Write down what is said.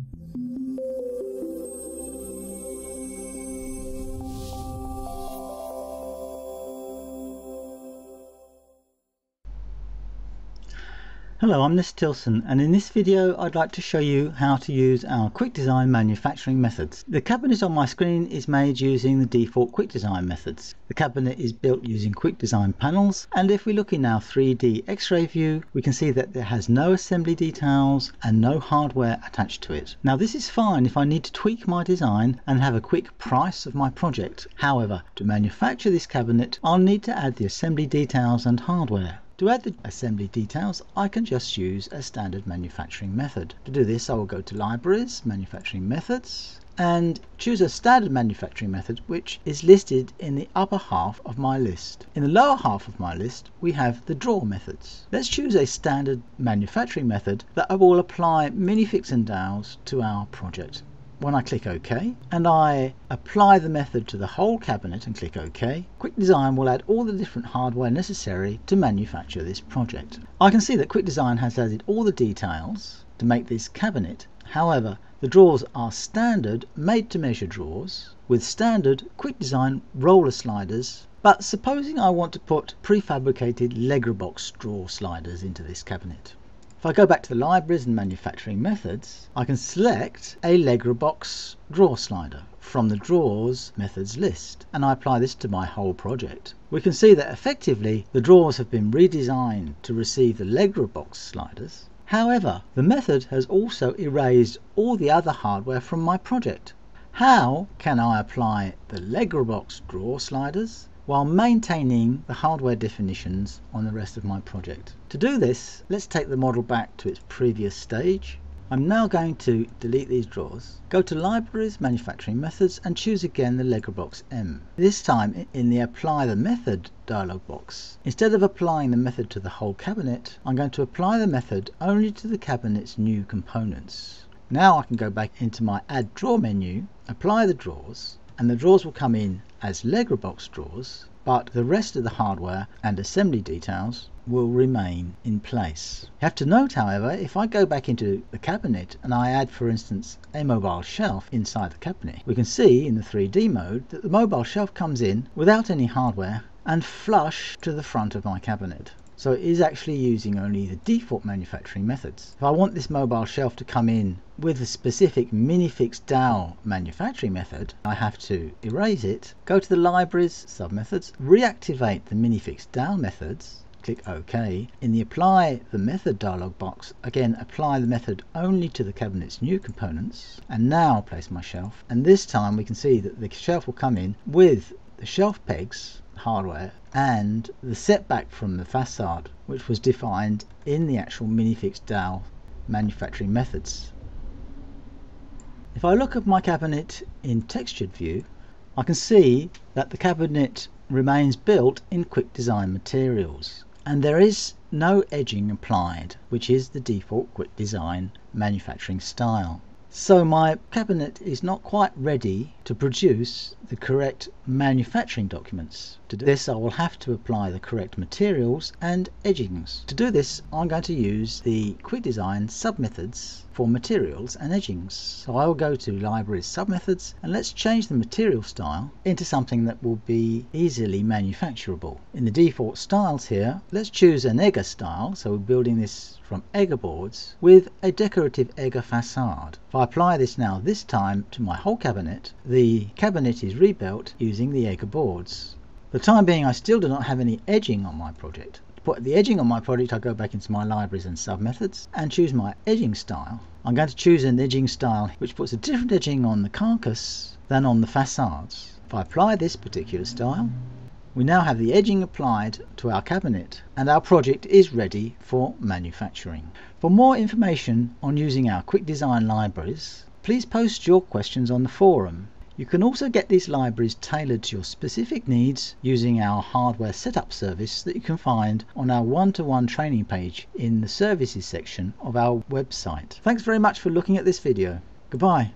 Thank you. Hello, I'm Nis Tilson and in this video I'd like to show you how to use our Quick Design manufacturing methods. The cabinet on my screen is made using the default Quick Design methods. The cabinet is built using Quick Design panels and if we look in our 3D X-ray view we can see that it has no assembly details and no hardware attached to it. Now this is fine if I need to tweak my design and have a quick price of my project. However, to manufacture this cabinet I'll need to add the assembly details and hardware. To add the assembly details, I can just use a standard manufacturing method. To do this, I will go to Libraries, Manufacturing Methods, and choose a standard manufacturing method which is listed in the upper half of my list. In the lower half of my list we have the draw methods. Let's choose a standard manufacturing method that will apply minifix and dowels to our project when I click OK and I apply the method to the whole cabinet and click OK, Quick Design will add all the different hardware necessary to manufacture this project. I can see that Quick Design has added all the details to make this cabinet. However, the drawers are standard made to measure drawers with standard Quick Design roller sliders but supposing I want to put prefabricated Legrabox drawer sliders into this cabinet. If I go back to the libraries and manufacturing methods, I can select a Legrabox drawer slider from the drawers methods list and I apply this to my whole project. We can see that effectively the drawers have been redesigned to receive the Legrabox sliders. However, the method has also erased all the other hardware from my project. How can I apply the Legrabox drawer sliders while maintaining the hardware definitions on the rest of my project. To do this, let's take the model back to its previous stage. I'm now going to delete these drawers, go to Libraries, Manufacturing Methods and choose again the Legrabox M. This time in the Apply the Method dialog box. Instead of applying the method to the whole cabinet, I'm going to apply the method only to the cabinet's new components. Now I can go back into my Add Draw menu, apply the drawers, and the drawers will come in as Legrabox drawers, but the rest of the hardware and assembly details will remain in place. You have to note however, if I go back into the cabinet and I add for instance a mobile shelf inside the cabinet, we can see in the 3D mode that the mobile shelf comes in without any hardware and flush to the front of my cabinet. So it is actually using only the default manufacturing methods. If I want this mobile shelf to come in with a specific minifix dowel manufacturing method, I have to erase it, go to the libraries, submethods, reactivate the minifix dowel methods, click OK. In the apply the method dialog box, again apply the method only to the cabinet's new components and now place my shelf and this time we can see that the shelf will come in with the shelf pegs hardware and the setback from the facade which was defined in the actual minifix dowel manufacturing methods. If I look at my cabinet in textured view I can see that the cabinet remains built in quick design materials and there is no edging applied which is the default quick design manufacturing style. So my cabinet is not quite ready to produce the correct manufacturing documents. To do this I will have to apply the correct materials and edgings. To do this I'm going to use the Quick Design submethods for materials and edgings. So I will go to Libraries Submethods and let's change the material style into something that will be easily manufacturable. In the default styles here, let's choose an Egger style. So we're building this from Egger boards with a decorative Egger facade. If I apply this now this time to my whole cabinet, the cabinet is rebuilt using the Egger boards. For the time being I still do not have any edging on my project. To put the edging on my project I go back into my libraries and submethods and choose my edging style. I'm going to choose an edging style which puts a different edging on the carcass than on the facades. If I apply this particular style we now have the edging applied to our cabinet and our project is ready for manufacturing. For more information on using our quick design libraries, please post your questions on the forum. You can also get these libraries tailored to your specific needs using our hardware setup service that you can find on our one-to-one -one training page in the services section of our website. Thanks very much for looking at this video. Goodbye.